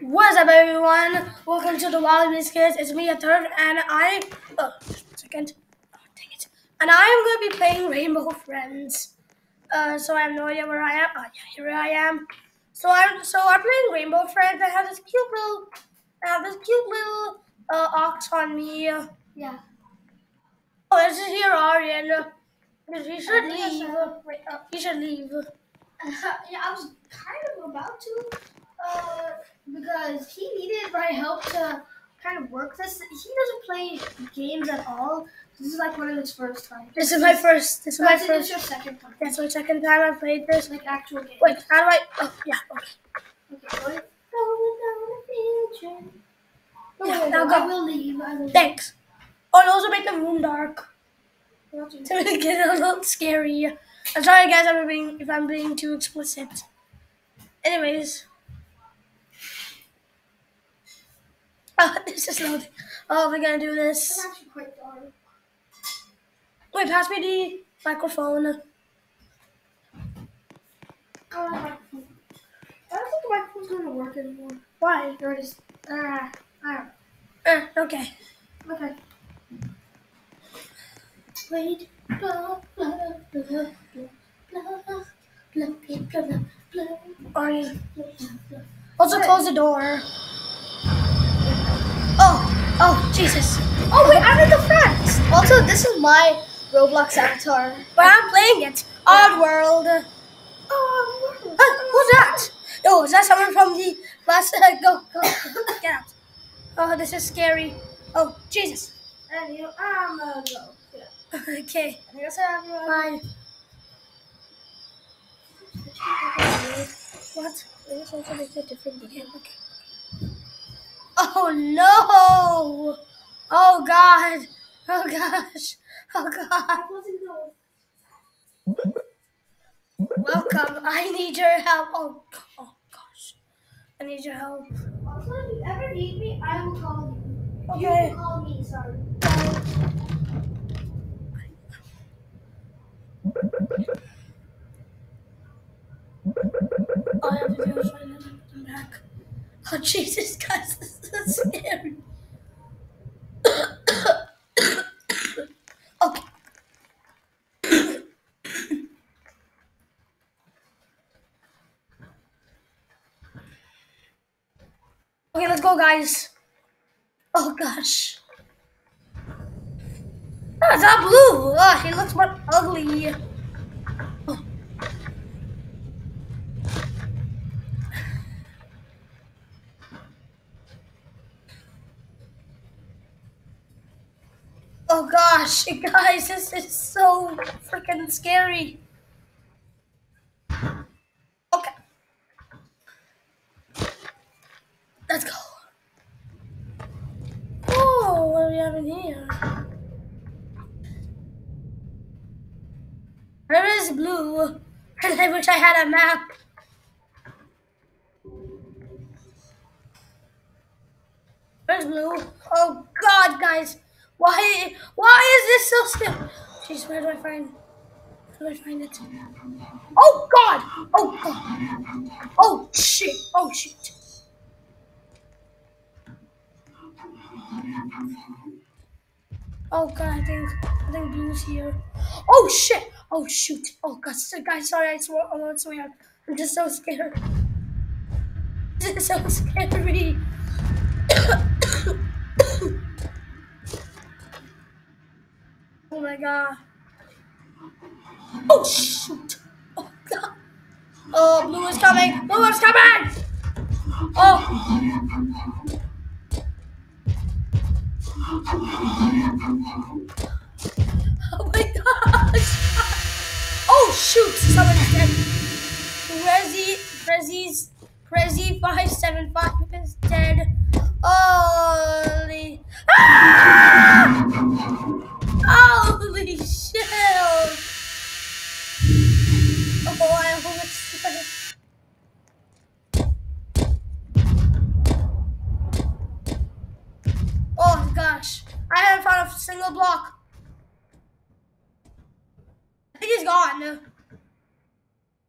What's up, everyone? Welcome to the Wild Biscuits. It's me, Atharv, and I. Oh, second. Oh, dang it. And I am going to be playing Rainbow Friends. Uh, so I have no idea where I am. Oh, yeah, here I am. So I'm so I'm playing Rainbow Friends. I have this cute little, I have this cute little uh, ox on me. Yeah. Oh, this is here, Aryan. He should leave. wait, uh, He should leave. yeah, I was kind of about to, because he needed my help to kind of work this. He doesn't play games at all. This is like one of his first times. This is my first. This is my first. This is your second time. That's my second time I've played this. Like actual game. Wait, how do I? Oh, yeah. Okay. Okay. Going down the Yeah, now go. I will leave. I will leave. Thanks. Oh, and also make the room dark Not to- to make it a little scary. I'm sorry, guys. I'm being if I'm being too explicit. Anyways. Oh, this is loading. Oh, we're gonna do It's this. actually quite dark. Wait, pass me the microphone. I don't think the microphone's to work anymore. Why? Or just, uh, I don't Uh, okay. Okay. Wait. Blah, blah, blah, blah, blah, blah, blah, blah. Also, close the door. Oh, oh, Jesus. Oh wait, I'm in the front. Also, this is my Roblox avatar. But I'm playing it. Oddworld. Oh, Huh, who's that? Oh, is that someone from the last? Uh, go, go, get out. Oh, this is scary. Oh, Jesus. and you, I'm gonna go. Okay, I guess I have you. fine. What? Let's also make a different game. Okay. Oh no! Oh God! Oh gosh! Oh God! I wasn't know. Welcome. I need your help. Oh, oh gosh. I need your help. Also, if you ever need me, I will call you. Okay. You will call me. Sorry. All I have to do is find them and come back. Oh Jesus, guys, this is scary. okay. Okay, let's go, guys. Oh gosh. Oh, it's not blue. Oh, he looks more ugly. Oh. Oh gosh, guys, this is so freaking scary. Okay. Let's go. Oh, what do we have in here? Where is blue? I wish I had a map. Where's blue? Oh God, guys, why? Why is this so still? Jeez, where do I find? Where do I find it? Oh God! Oh God! Oh shit! Oh shit! Oh God, I think I think blue's here. Oh shit! Oh shoot! Oh God, guys, sorry, I swore I won't swear. I'm just so scared. This is so scary. Oh my God. Oh shoot! Oh God! Oh, blue is coming! Blue is coming! Oh! Oh my gosh! Oh shoot! Someone's dead. Prezi, Prezi's, Prezi five seven five is dead. Holy! Ah! I haven't found a single block. I think he's gone.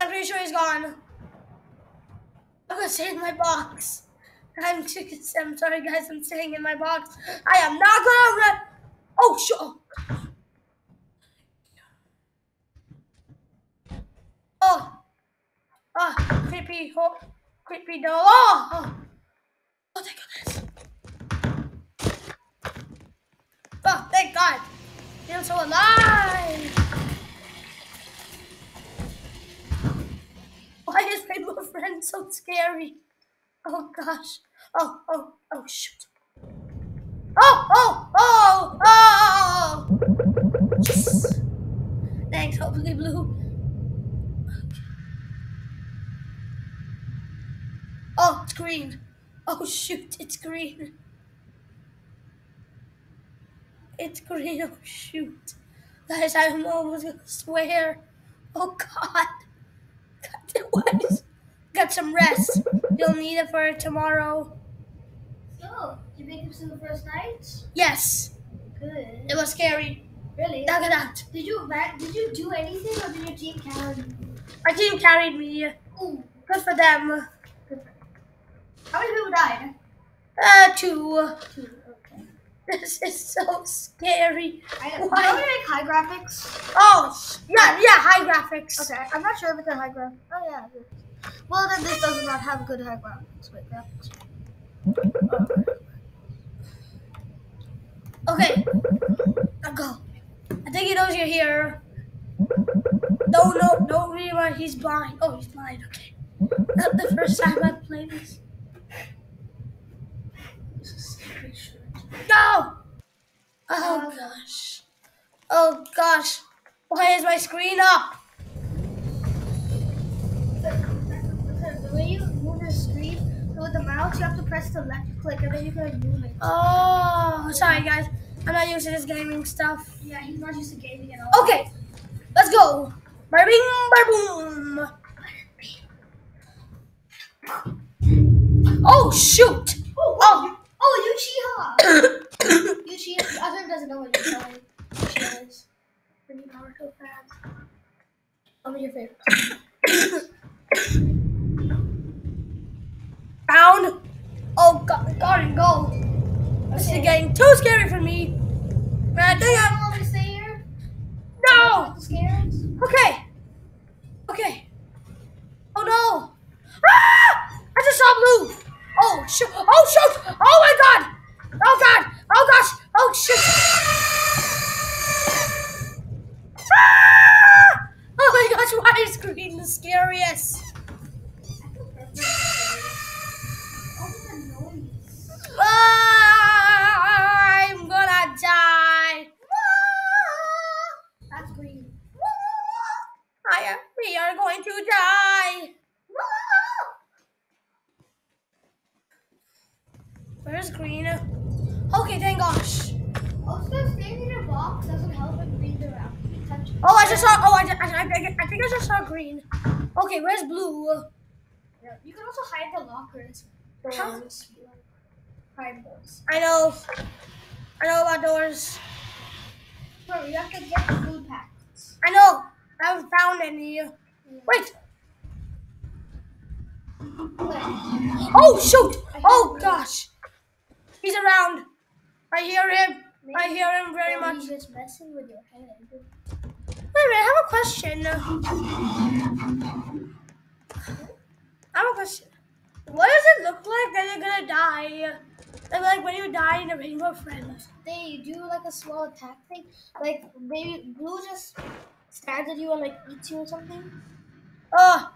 I'm pretty sure he's gone. I'm gonna save my box. I'm. I'm sorry, guys. I'm sitting in my box. I am not gonna run. Oh, sure. Oh, oh, creepy, oh, creepy doll. Oh, oh, oh, thank goodness. Oh, thank God. I'm so alive. Why is Rainbow Friend so scary? Oh gosh. Oh, oh, oh, shoot. Oh, oh, oh, oh! Yes! Thanks, hopefully blue. Oh, it's green. Oh shoot, it's green. It's green, oh shoot. Guys, I'm almost gonna swear. Oh god. God, what? Got some rest. You'll need it for tomorrow. So, did you make it to the first night? Yes, Good. it was scary. Really? Look at that. Did you did you do anything or did your team carry you? My team carried me. Ooh. Good for them. How many people died? Uh, two. Two. This is so scary. I, Why? Do you make high graphics? Oh, yeah, yeah, high graphics. Okay, I'm not sure if it's a high graphics. Oh yeah. Well, then this does not have good high graphics. Wait, graphics. Okay, now go. I think he knows you're here. No, no, no, Rima, he's blind. Oh, he's blind, okay. Not the first time I've played. This is scary shit. Go! Oh, oh, gosh. Oh, gosh. Why is my screen up? The way you move your screen, so with the mouse, you have to press the left click and then you can move it. Oh, sorry, guys. I'm not used to this gaming stuff. Yeah, he's not used to gaming at all. Okay, let's go. Bada bing, bada boom. Oh shoot! Oh, Oh, oh, Uchiha! Other doesn't know what you're Uchiha Uchiha is. I need Naruto fan. Tell me your favorite. Down. Oh god, God, go. This is getting too scary for me. And I think You want me to stay here? no. Scared? Okay. Okay. Oh no. Ah! I just saw blue. Oh shoot. Oh shoot. Oh my god. Oh god. Oh gosh. Oh shit. Ah! Oh my gosh, why is green the scariest? Ah, I'm gonna die. That's green. I am, we are going to die. Where's green? Okay, thank gosh. Also, staying in your box doesn't help if green's around. You touch it. Oh, I just saw. Oh, I, ju- I, I, think- I think I just saw green. Okay, where's blue? Yeah. You can also hide the lockers. Huh? Doors. you know. Hide those. I know. I know about doors. Bro, you have to get the food packs. I know. I haven't found any. Wait. Oh shoot! Oh gosh. He's around. I hear him. I hear him very much. He's just messing with your head. Wait a minute, I have a question. I have a question. What does it look like that you're gonna die? Like, like when you die in a Rainbow Friends. They do like a small attack thing. Like maybe blue just stands at you and like eats you or something. Oh,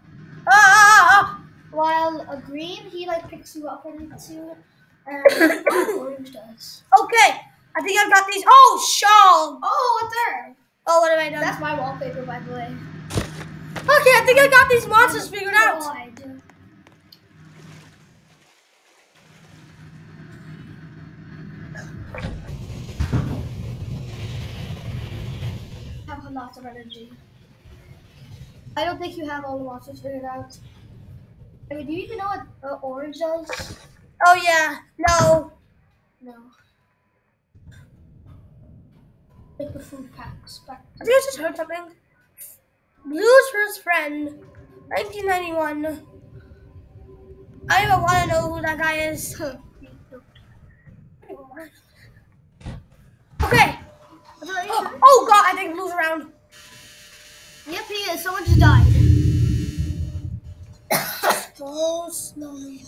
ah, ah, While a green, he like picks you up and eats. And orange does. ah. Okay, I think I've got these. Oh, shawl. Oh, what's there? Oh, what have I done? That's my wallpaper, by the way. Okay, I think I got these monsters figured out. God. Have lots of energy. I don't think you have all the monsters figured out. I mean, do you even know what uh, orange does? Oh yeah, no. No. Like the food packs. Back. I think I just heard something. Blue's first friend, 1991. I don't even want to know who that guy is. Okay. Oh, oh god, I think Blue's around. Is. Someone just died. Oh, slowly.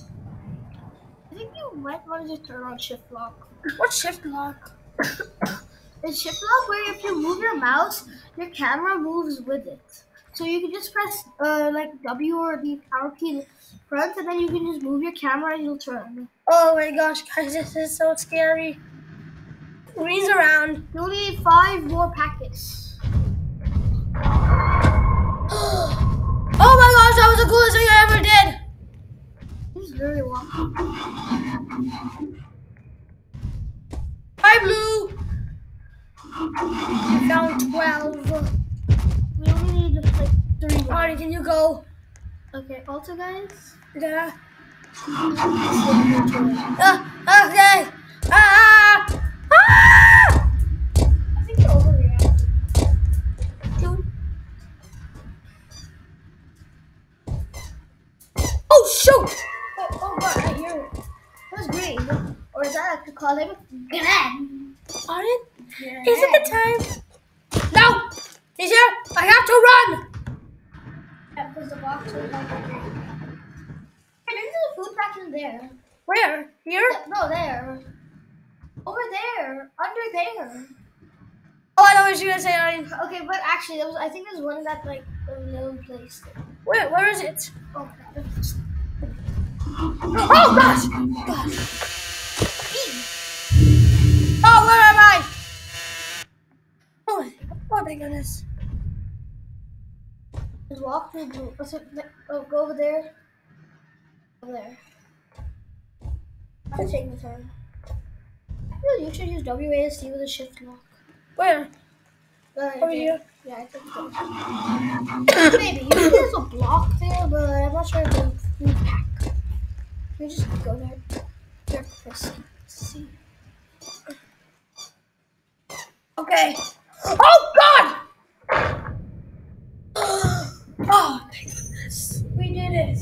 I think you might want to just turn on shift lock. What shift lock? It's shift lock where if you move your mouse, your camera moves with it. So you can just press uh, like W or the power key in front, and then you can just move your camera and you'll turn. Oh my gosh, guys, this is so scary. Green's around. You need five more packets. That was the coolest thing I ever did. He's very walking. Hi, Blue. I found 12. We only need like three more. Alright, can you go? Okay, also guys. Yeah. Uh, okay. Ah! Ah! Over there. Under there. Oh, I know what you're gonna say, Auden. Okay, but actually, there was, I think there's one in that, like, little place. Wait, Where is it? Oh, crap. Oh gosh! Gosh. Oh, where am I? Oh, my- oh my goodness. Just walk through blue. What's it? Oh, go over there. Over there. I'm taking the turn. I you should use WASD with a shift lock. Where? Uh, Over here. Yeah, I think so. Maybe. Usually there's a block there, but I'm not sure if it's a pack. We just go there? Here, press C. Okay. Oh God! Oh, thank goodness. We did it.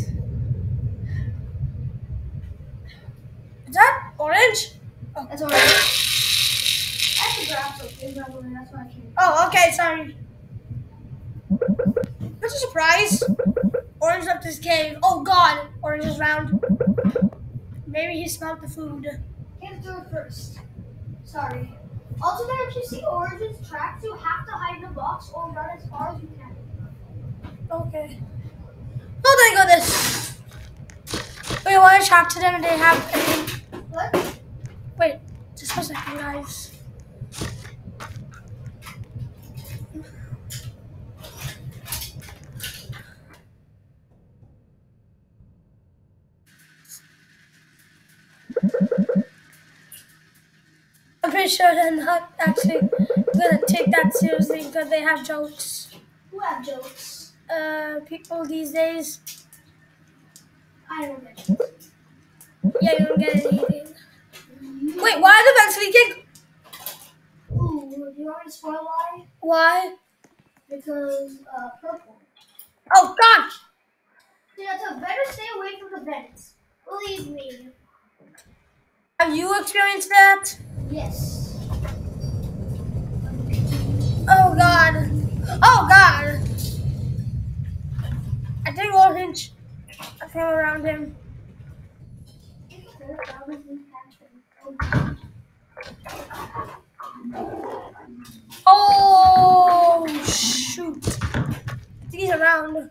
Is that orange? That's all right. I have to grab something, that's why I can't. Oh, okay, sorry. That's a surprise. Orange left his cave. Oh God, Orange is round. Maybe he smelled the food. Can't do it first. Sorry. Also, there, if you see Orange's tracks, you have to hide in the box or run as far as you can. Okay. Oh, thank goodness. Wait, what attracted them? They have. What? Wait, just a second, guys. I'm pretty sure they're not actually gonna take that seriously because they have jokes. Who have jokes? Uh, people these days, I don't get jokes. yeah, you don't get anything. Wait, why are the vents leaking? Ooh, do you want me to spoil why? Because, uh, purple. Oh God! Yeah, so better stay away from the vents. Believe me. Have you experienced that? Yes. Oh God! Oh God! I think orange. I came around him. Oh shoot! I think he's around.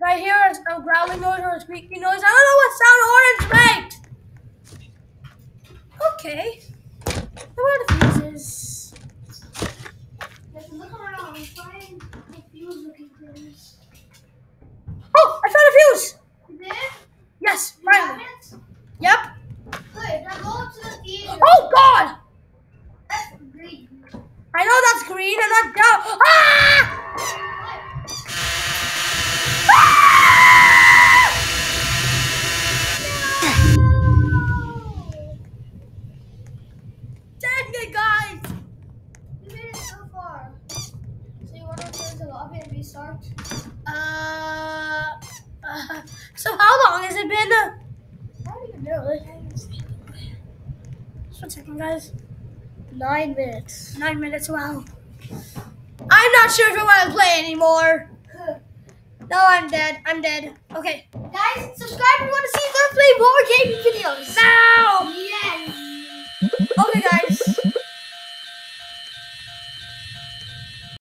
Right here is a growling noise or a squeaky noise. I don't know what sound orange made. Okay. Where are the fuses? Just look around find the fuse looking things. Uh, uh, so how long has it been? I don't even know. Just one second, guys. Nine minutes. Nine minutes, wow. I'm not sure if I want to play anymore. No, I'm dead. I'm dead. Okay. Guys, subscribe if you want to see us play more gaming videos. Now! Yes! Okay, guys.